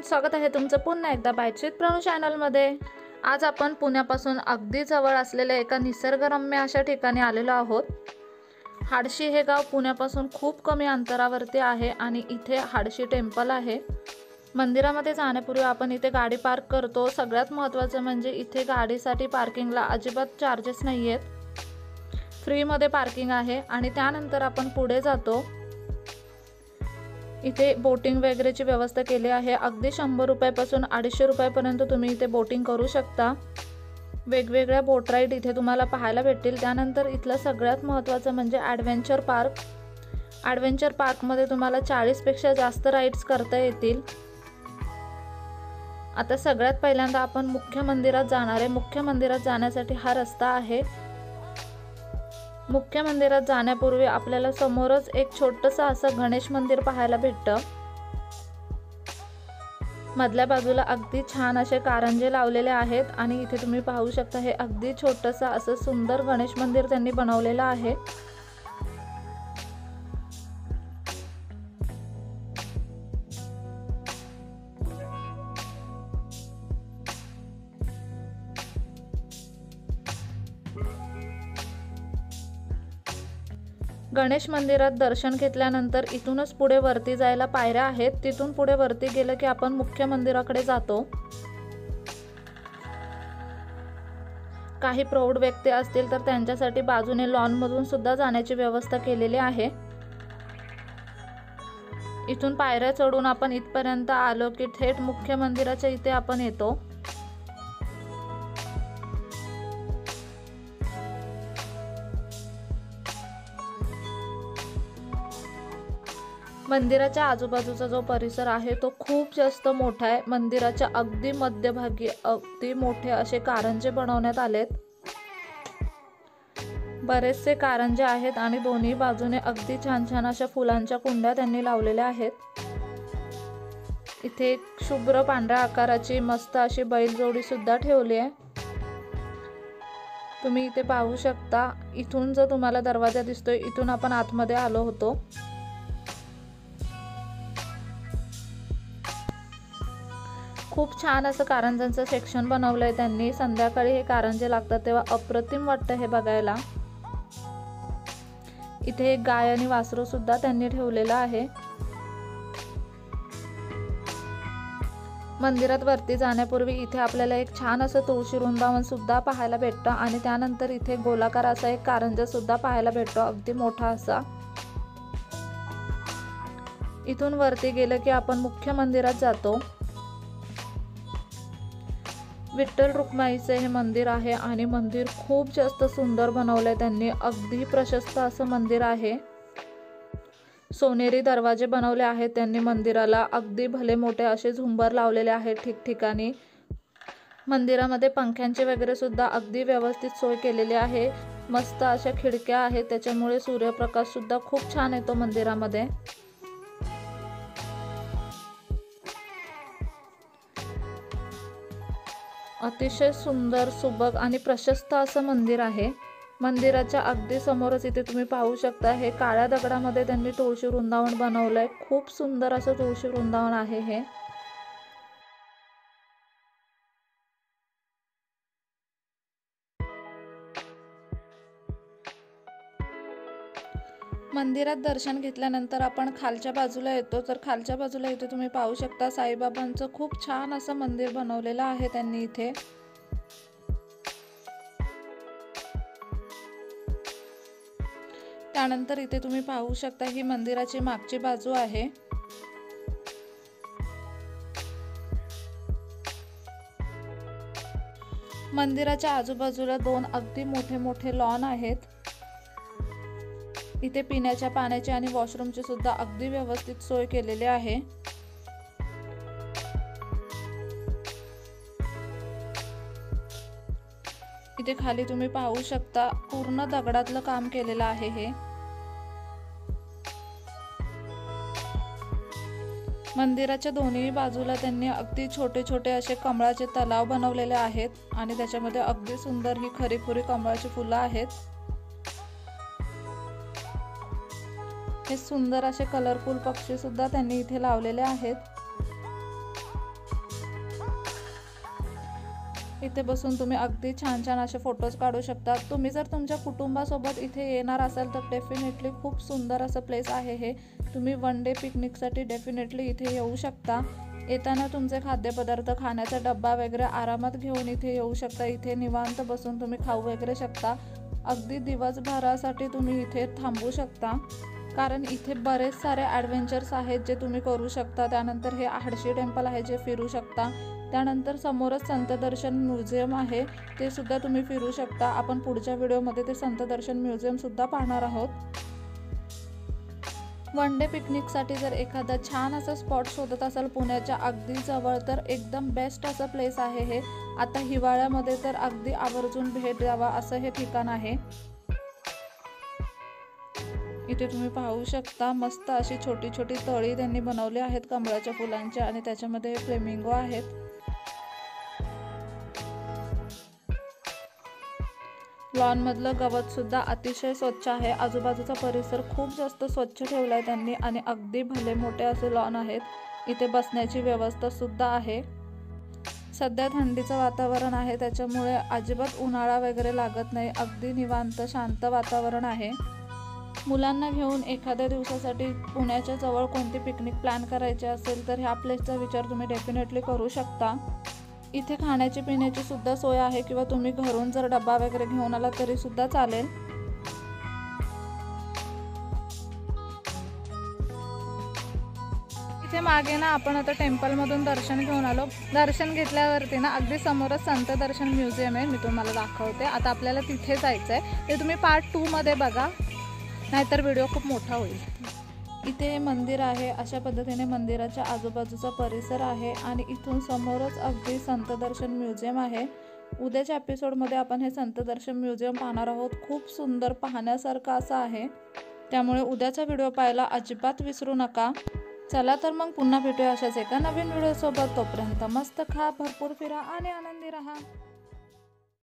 स्वागत आहे तुमचं पुन्हा एकदा बायचित प्रणू चॅनलमध्ये आज आपण पुण्यापासून अगदी जवळ असलेल्या एका निसर्गरम्य अशा ठिकाणी आलेलो आहोत. हाडशी हे गाव पुण्यापासून खूप कमी अंतरावरती आहे आणि इथे हाडशी टेम्पल आहे. मंदिरामध्ये जाण्यापूर्वी आपण इथे गाडी पार्क करतो. सगळ्यात महत्त्वाचं म्हणजे इथे गाडीसाठी पार्किंगला अजिबात चार्जेस नाही आहेत फ्रीमध्ये पार्किंग आहे आणि त्यानंतर आपण पुढे जातो. इथे बोटिंग वगैरेची व्यवस्था केली आहे. अगदी शंभर रुपयापासून अडीचशे रुपयापर्यंत तुम्ही इथे बोटिंग करू शकता. वेगवेगळ्या बोट राईड इथे तुम्हाला पाहायला भेटतील. त्यानंतर इथलं सगळ्यात महत्त्वाचं म्हणजे ॲडव्हेंचर पार्क. ॲडव्हेंचर पार्कमध्ये तुम्हाला चाळीसपेक्षा जास्त राईड्स करता येतील. आता सगळ्यात पहिल्यांदा आपण मुख्य मंदिरात जाणार आहे. मुख्य मंदिरात जाण्यासाठी हा रस्ता आहे. मुख्य मंदिरात जाण्यापूर्वी आपल्याला समोरच एक छोटंसं असं गणेश मंदिर पाहायला भेटतं. मधल्या बाजूला अगदी छान असे कारंजे लावलेले आहेत आणि इथे तुम्ही पाहू शकता हे अगदी छोटंसं असं सुंदर गणेश मंदिर त्यांनी बनवलेलं आहे. गणेश मंदिरात दर्शन घेतल्यानंतर इथूनच पुढे वरती जायला पायऱ्या आहेत. तिथून पुढे वरती गेलं की आपण मुख्य मंदिराकडे जातो. काही प्रौढ व्यक्ती असतील तर त्यांच्यासाठी बाजूने लॉनमधून सुद्धा जाण्याची व्यवस्था केलेली आहे. इथून पायऱ्या चढून आपण इथपर्यंत आलो की थेट मुख्य मंदिराच्या इथे आपण येतो. मंदिराच्या आजूबाजूचा जो परिसर आहे तो खूप जास्त मोठा आहे. मंदिराच्या अगदी मध्यभागी अगदी मोठे असे कारंजे बनवण्यात आलेत. बरेचसे कारंजे आहेत आणि दोन्ही बाजूने अगदी छान छान अशा फुलांच्या कुंड्या त्यांनी लावलेल्या आहेत. इथे एक शुभ्र पांढऱ्या आकाराची मस्त अशी बैलजोडी सुद्धा ठेवली आहे. तुम्ही इथे पाहू शकता इथून जर तुम्हाला दरवाजा दिसतोय इथून आपण आतमध्ये आलो होतो. खूप छान असं कारंजांचं सेक्शन बनवलं आहे त्यांनी. संध्याकाळी हे कारंजे लागतात तेव्हा अप्रतिम वाटतं हे बघायला. इथे एक गाय आणि वासरू सुद्धा त्यांनी ठेवलेलं आहे. मंदिरात वरती जाण्यापूर्वी इथे आपल्याला एक छान असं तुळशी वृंदावन सुद्धा पाहायला भेटतं आणि त्यानंतर इथे गोलाकार असा एक कारंजा सुद्धा पाहायला भेटतो. अगदी मोठा असा. इथून वरती गेलं की आपण मुख्य मंदिरात जातो. विठ्ठल रुक्माईचं हे मंदिर आहे आणि मंदिर खूप जास्त सुंदर बनवलं आहे त्यांनी. अगदी प्रशस्त असं मंदिर आहे. सोनेरी दरवाजे बनवले आहेत त्यांनी मंदिराला. अगदी भले मोठे असे झुंबर लावलेले आहेत ठिकठिकाणी. मंदिरामध्ये पंख्यांचे वगैरे सुद्धा अगदी व्यवस्थित सोय केलेली आहे. मस्त अशा खिडक्या आहेत त्याच्यामुळे सूर्यप्रकाश सुद्धा खूप छान येतो मंदिरामध्ये. अतिशय सुंदर सुबक आणि प्रशस्त असं मंदिर आहे. मंदिराच्या अगदी समोरच इथे तुम्ही पाहू शकता हे काळ्या दगडामध्ये त्यांनी तुळशी वृंदावन बनवलंय. खूप सुंदर असं तुळशी वृंदावन आहे हे. मंदिरात दर्शन घेतल्यानंतर आपण खालच्या बाजूला येतो. तर खालच्या बाजूला इथे तुम्ही पाहू शकता साईबाबांचं खूप छान असं मंदिर बनवलेलं आहे त्यांनी इथे. त्यानंतर इथे तुम्ही पाहू शकता ही मंदिराची मागची बाजू आहे. मंदिराच्या आजूबाजूला दोन अगदी मोठे मोठे लॉन आहेत. इथे पिण्याच्या पाण्याची आणि वॉशरूमची सुद्धा अगदी व्यवस्थित सोय केलेली आहे. इथे खाली तुम्ही पाहू शकता पूर्ण दगडातलं काम केलेलं आहे हे. मंदिराच्या दोन्ही बाजूला त्यांनी अगदी छोटे छोटे असे कमळाचे तलाव बनवलेले आहेत आणि त्याच्यामध्ये अगदी सुंदर ही खरीखुरी कमळाची फुलं आहेत. हे सुंदर असे कलरफुल पक्षी सुद्धा त्यांनी इथे लावलेले आहेत. इथे बसून तुम्ही अगदी छान छान असे फोटोज काढू शकता. तुम्ही जर तुमच्या कुटुंबासोबत इथे येणार असाल तर डेफिनेटली खूप सुंदर असं प्लेस आहे हे. तुम्ही वन डे पिकनिकसाठी डेफिनेटली इथे येऊ शकता. येताना तुमचे खाद्यपदार्थ खाण्याचा डब्बा वगैरे आरामात घेऊन इथे येऊ शकता. इथे निवांत बसून तुम्ही खाऊ वगैरे शकता. अगदी दिवसभरासाठी तुम्ही इथे थांबू शकता. कारण इथे बरेच सारे ॲडव्हेंचर्स आहेत जे तुम्ही करू शकता. त्यानंतर हे हाडशी टेम्पल आहे जे फिरू शकता. त्यानंतर समोरच संतदर्शन म्युझियम आहे. ते सुद्धा तुम्ही फिरू शकता. आपण पुढच्या व्हिडिओमध्ये ते संतदर्शन म्युझियमसुद्धा पाहणार आहोत. वन डे पिकनिकसाठी जर एखादा छान असं स्पॉट शोधत असाल पुण्याच्या अगदी जवळ तर एकदम बेस्ट असं प्लेस आहे हे. आता हिवाळ्यामध्ये तर अगदी आवर्जून भेट द्यावा असं हे ठिकाण आहे. इथे तुम्ही पाहू शकता मस्त अशी छोटी छोटी तळी त्यांनी बनवली आहेत कमळाच्या फुलांच्या आणि त्याच्यामध्ये फ्लेमिंगो आहेत. लॉनमधलं गवत सुद्धा अतिशय स्वच्छ आहे. आजूबाजूचा परिसर खूप जास्त स्वच्छ ठेवला आहे त्यांनी आणि अगदी भले मोठे असे लॉन आहेत. इथे बसण्याची व्यवस्था सुद्धा आहे. सध्या थंडीचं वातावरण आहे त्याच्यामुळे अजिबात उन्हाळा वगैरे लागत नाही. अगदी निवांत शांत वातावरण आहे. मुलांना घेऊन एखाद्या दिवसासाठी पुण्याच्या जवळ कोणती पिकनिक प्लॅन करायची असेल तर ह्या प्लेसचा विचार तुम्ही डेफिनेटली करू शकता. इथे खाण्याची पिण्याची सुद्धा सोय आहे किंवा तुम्ही घरून जर डबा वगैरे घेऊन आला तरी सुद्धा चालेल. इथे मागे ना आपण आता टेम्पलमधून दर्शन घेऊन आलो. दर्शन घेतल्यावरती ना अगदी समोरच संत दर्शन म्युझियम आहे मी तुम्हाला दाखवते. आता आपल्याला तिथे जायचं आहे ते तुम्ही पार्ट टूमध्ये बघा. नाहीतर व्हिडिओ खूप मोठा होईल. इथे मंदिर आहे. अशा पद्धतीने मंदिराच्या आजूबाजूचा परिसर आहे आणि इथून समोरच अगदी संत दर्शन म्युझियम आहे. उद्याच्या एपिसोडमध्ये आपण हे संत दर्शन म्युझियम पाहणार आहोत. खूप सुंदर पाहण्यासारखं असं आहे. त्यामुळे उद्याचा व्हिडिओ पाहायला अजिबात विसरू नका. चला तर मग पुन्हा भेटूया अशाच एका नवीन व्हिडिओसोबत. तोपर्यंत मस्त खा भरपूर फिरा आणि आनंदी राहा.